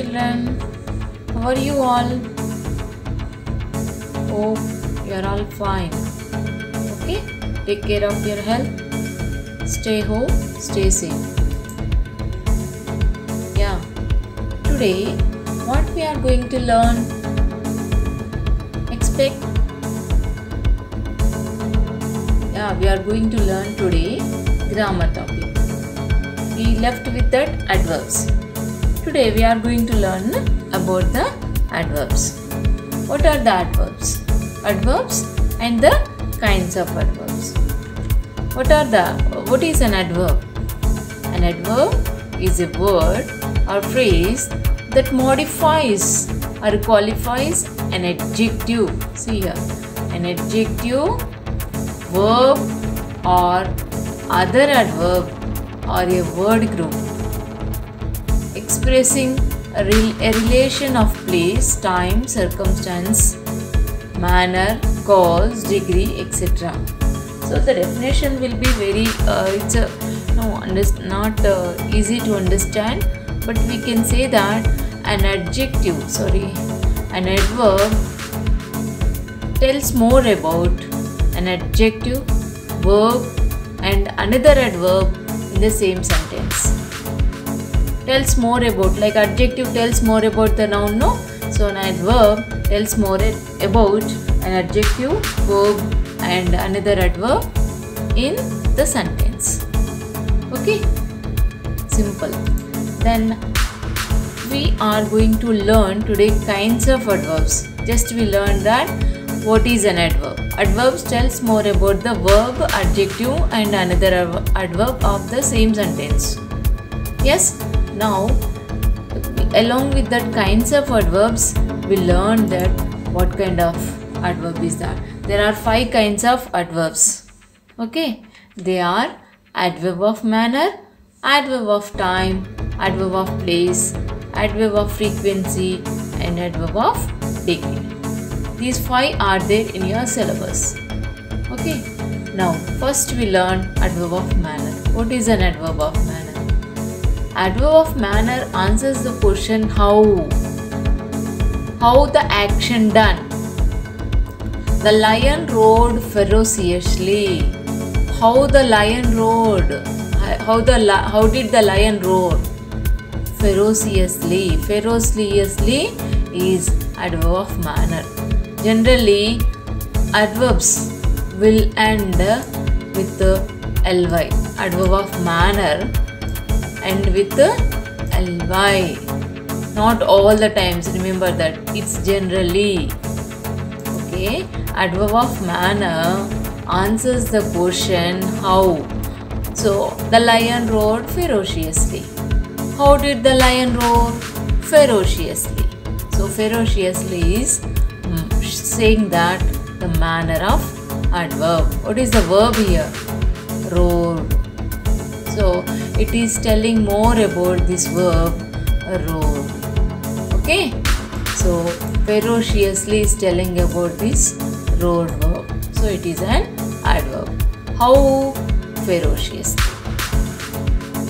children. How are you all? Hope you are all fine. Okay, take care of your health. Stay home, stay safe. Yeah, today what we are going to learn? Expect. Yeah, we are going to learn today grammar topic. We left with that adverbs. Today we are going to learn about the adverbs. What are the adverbs? Adverbs and the kinds of adverbs. What are the what is an adverb? An adverb is a word or phrase that modifies or qualifies an adjective. See here, an adjective, verb or other adverb or a word group expressing a, rel- a relation of place, time, circumstance, manner, cause, degree, etc. So the definition will be very. Uh, it's a no not uh, easy to understand, but we can say that an adjective, sorry, an adverb tells more about an adjective, verb, and another adverb in the same sentence tells more about like adjective tells more about the noun no? So an adverb tells more about an adjective verb and another adverb in the sentence. Okay? Simple. Then we are going to learn today kinds of adverbs. Just we learned that what is an adverb. Adverbs tells more about the verb adjective and another adverb of the same sentence. Yes now along with that kinds of adverbs we learn that what kind of adverb is that. There are five kinds of adverbs okay? They are adverb of manner adverb of time adverb of place adverb of frequency and adverb of degree. These five are there in your syllabus okay? Now first we learn adverb of manner. What is an adverb of manner adverb of manner answers the question how? How the action done? The lion roared ferociously. How the lion roared? How the how did the lion roar? Ferociously. Ferociously is adverb of manner generally adverbs will end with ly adverb of manner end with ly not all the times remember that. It's generally okay adverb of manner answers the question how. So the lion roared ferociously. How did the lion roar? Ferociously. So ferociously is mm, saying that the manner of adverb. What is the verb here? Roar. So it is telling more about this verb roar okay? So ferociously is telling about this roar verb. So it is an adverb. How ferociously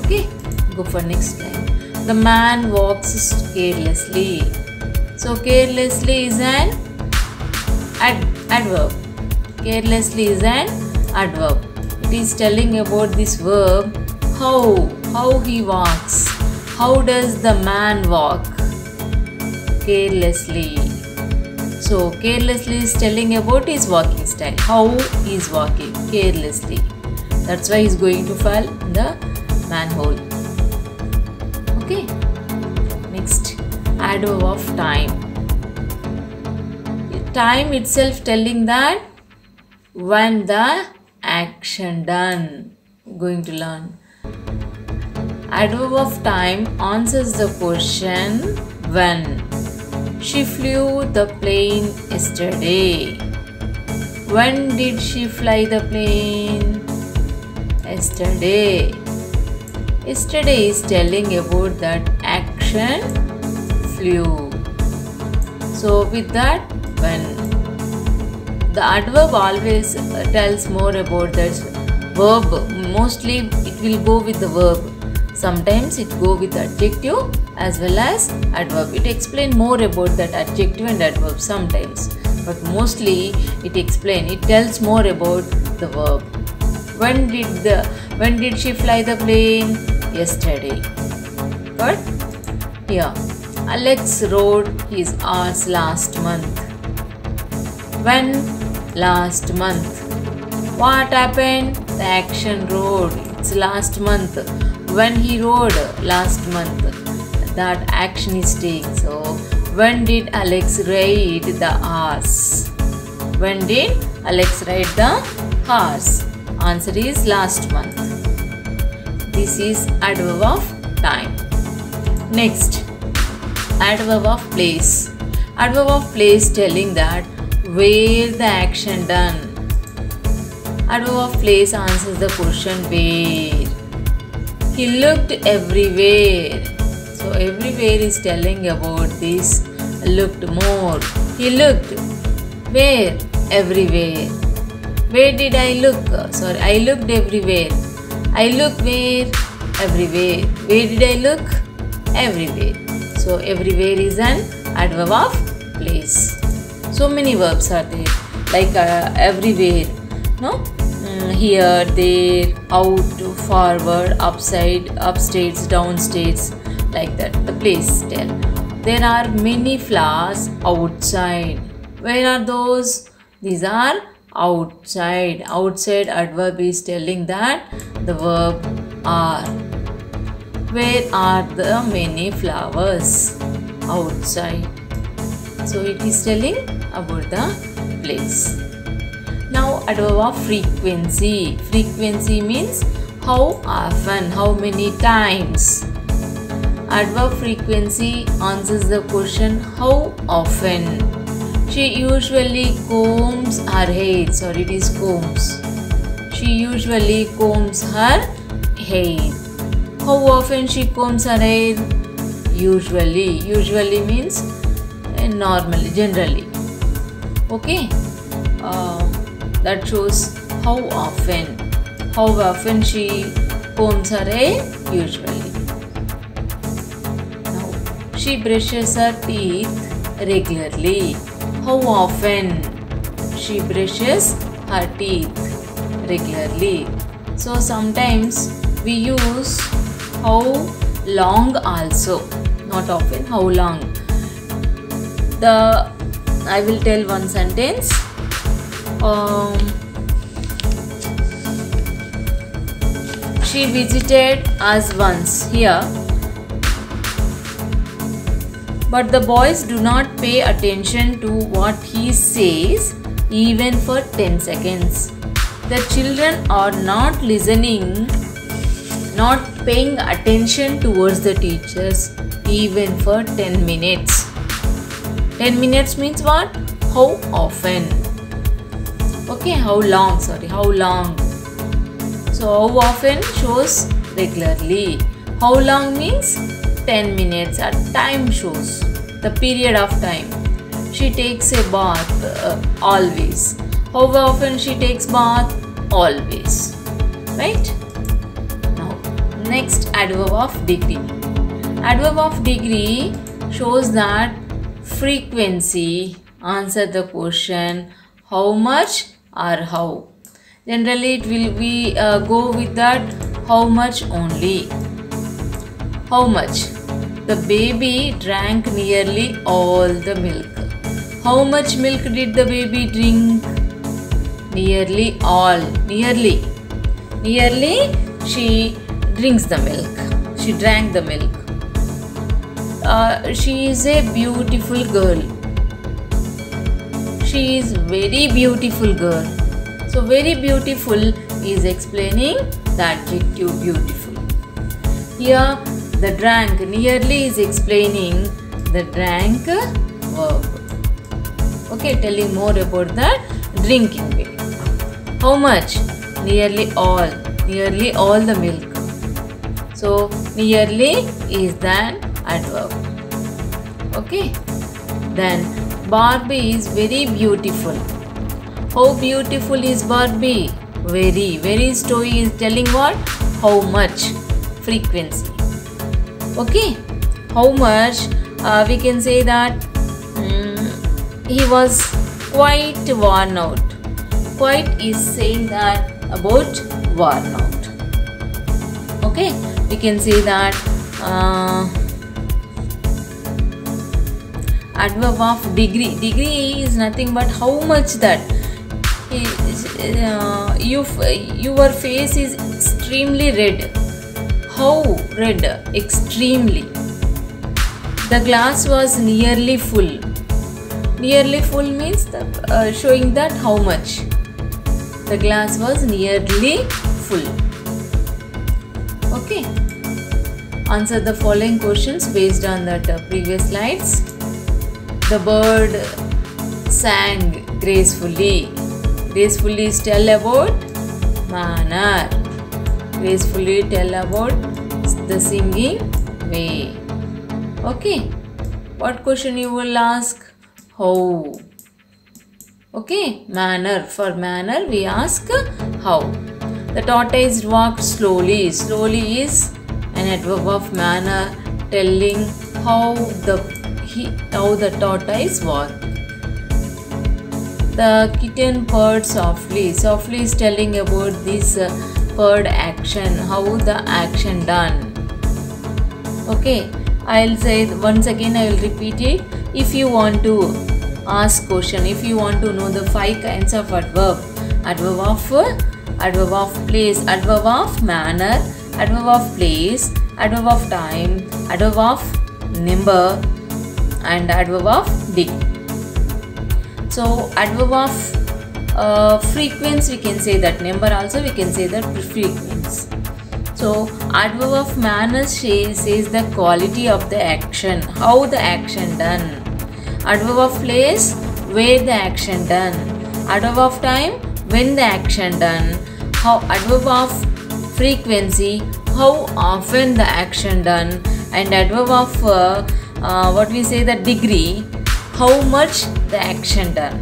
okay? Go for next line the man walks carelessly. So carelessly is an ad- adverb. Carelessly is an adverb. It is telling about this verb how how he walks. How does the man walk? Carelessly. So carelessly is telling about his walking style. How he is walking carelessly. That's why he's going to fall in the manhole. Okay. Next adverb of time. Time itself telling that when the action done going to learn adverb of time answers the question when she flew the plane yesterday. When did she fly the plane? Yesterday. Yesterday is telling about that action flew. So with that when the adverb always tells more about that verb mostly it will go with the verb sometimes it go with adjective as well as adverb. It explain more about that adjective and adverb sometimes, but mostly it explain it tells more about the verb. When did the when did she fly the plane? Yesterday. But Here, Alex rode his horse last month. When? Last month. What happened? The action rode. It's last month. When he rode? Last month. That action is taken. So, when did Alex ride the horse? When did Alex ride the horse? Answer is last month. This is adverb of time. Next, adverb of place. Adverb of place telling that where the action done. Adverb of place answers the question where. He looked everywhere. So everywhere is telling about this looked more. He looked where? Everywhere. Where did I look? Sorry, I looked everywhere. I look where? Everywhere. Where did I look? Everywhere. So everywhere is an adverb of place. So many verbs are there, like uh, everywhere. No, here, there, out, forward, upside, upstates, downstates, like that. The place tell. There are many flowers outside. Where are those? These are outside. Outside adverb is telling that the verb are. Where are the many flowers? Outside. So it is telling about the place. Adverb of frequency. Frequency means how often, how many times. Adverb frequency answers the question how often. She usually combs her hair. Sorry, it is combs. She usually combs her hair. How often she combs her hair? Usually. Usually means uh, normally, generally. Okay. Uh, that shows how often. How often she combs her hair? Usually. Now, she brushes her teeth regularly. How often she brushes her teeth regularly. So sometimes we use how long also, not often, how long. The I will tell one sentence. Um, she visited us once here but the boys do not pay attention to what he says even for 10 seconds. The children are not listening, not paying attention towards the teachers even for 10 minutes. 10 minutes means what? How often? Okay, how long? Sorry, how long? So, how often shows regularly. How long means 10 minutes at time shows the period of time. She takes a bath uh, always. How often she takes bath? Always. Right? Now, next adverb of degree. Adverb of degree shows that frequency answer the question how much or how. Generally, it will be uh, go with that how much only how much? The baby drank nearly all the milk. How much milk did the baby drink? Nearly all. Nearly. Nearly she drinks the milk. She drank the milk. Uh, she is a beautiful girl. She is very beautiful girl. So very beautiful is explaining the adjective beautiful. Here the drank nearly is explaining the drank verb. Okay, telling more about the drinking. How much? Nearly all. Nearly all the milk. So, nearly is the adverb. Okay. Then, Barbie is very beautiful. How beautiful is Barbie? Very. Very story is telling what? How much? Frequency okay how much uh, we can say that mm, he was quite worn out quite is saying that about worn out okay we can say that uh, adverb of degree. Degree is nothing but how much that uh, you your face is extremely red. How red? Extremely. The glass was nearly full. Nearly full means the, uh, showing that how much. The glass was nearly full. Okay. Answer the following questions based on that uh, previous slides the bird sang gracefully. Gracefully tell about manner gracefully tell about the singing way. Okay. What question you will ask? How? Okay. Manner. For manner we ask how. The tortoise walked slowly. Slowly is an adverb of manner telling how the he, how the tortoise walked the kitten purred softly. Softly is telling about this uh, purred action. How the action done. Okay i'll say once again i will repeat it. If you want to ask question if you want to know the five kinds of adverb adverb of adverb of place adverb of manner adverb of place adverb of time adverb of number and adverb of degree so adverb of uh, frequency we can say that number also we can say that frequency. So adverb of manner says, says the quality of the action how the action done. Adverb of place where the action done. Adverb of time when the action done. How adverb of frequency how often the action done. And adverb of uh, uh, what we say the degree how much the action done.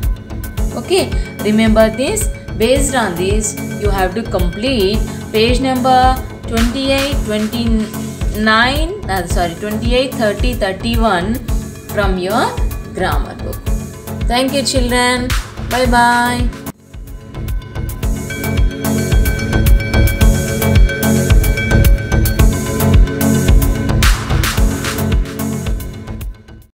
Okay remember this based on this you have to complete page number 28 29 uh, sorry 28 30 31 from your grammar book. Thank you children. Bye bye